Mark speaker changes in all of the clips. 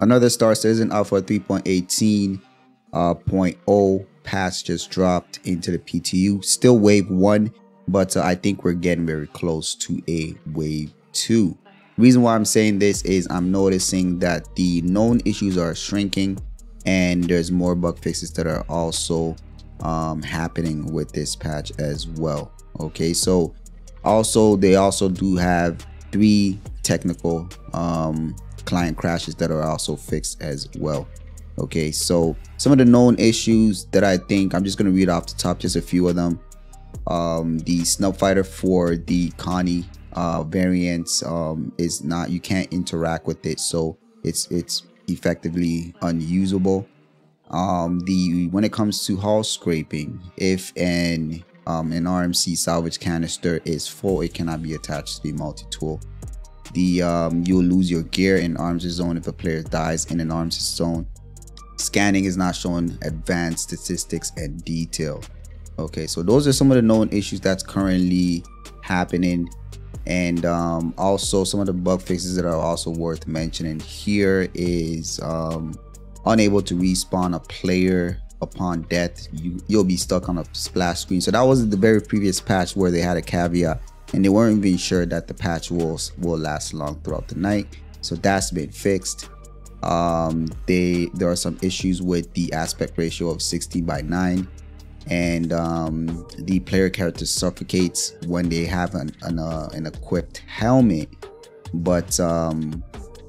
Speaker 1: another Star Citizen Alpha 3.18 uh, 0.0 patch just dropped into the PTU. Still wave one, but uh, I think we're getting very close to a wave two. Reason why I'm saying this is I'm noticing that the known issues are shrinking and there's more bug fixes that are also um, happening with this patch as well. Okay, so also they also do have three technical um, client crashes that are also fixed as well. Okay, so some of the known issues that I think I'm just gonna read off the top, just a few of them. Um, the snub fighter for the Connie uh, variants um, is not you can't interact with it, so it's it's effectively unusable. Um, the when it comes to hull scraping, if an um, an RMC salvage canister is full, it cannot be attached to the multi-tool. The um, you'll lose your gear in arms zone if a player dies in an arms zone. Scanning is not showing advanced statistics and detail. Okay, so those are some of the known issues that's currently happening and um, also some of the bug fixes that are also worth mentioning here is um, unable to respawn a player upon death you you'll be stuck on a splash screen so that was the very previous patch where they had a caveat and they weren't even sure that the patch walls will last long throughout the night so that's been fixed um, they there are some issues with the aspect ratio of 60 by 9 and um, the player character suffocates when they have an an, uh, an equipped helmet, but um,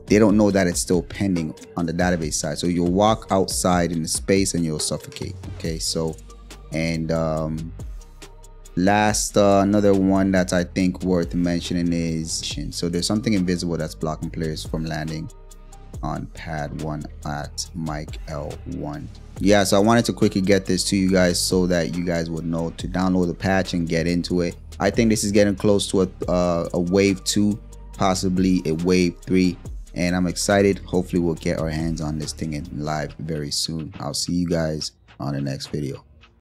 Speaker 1: they don't know that it's still pending on the database side. So you'll walk outside in the space and you'll suffocate. Okay, so and um, last uh, another one that I think worth mentioning is so there's something invisible that's blocking players from landing on pad 1 at MIC-L1. Yeah, so I wanted to quickly get this to you guys so that you guys would know to download the patch and get into it. I think this is getting close to a, uh, a wave 2, possibly a wave 3 and I'm excited. Hopefully we'll get our hands on this thing in live very soon. I'll see you guys on the next video.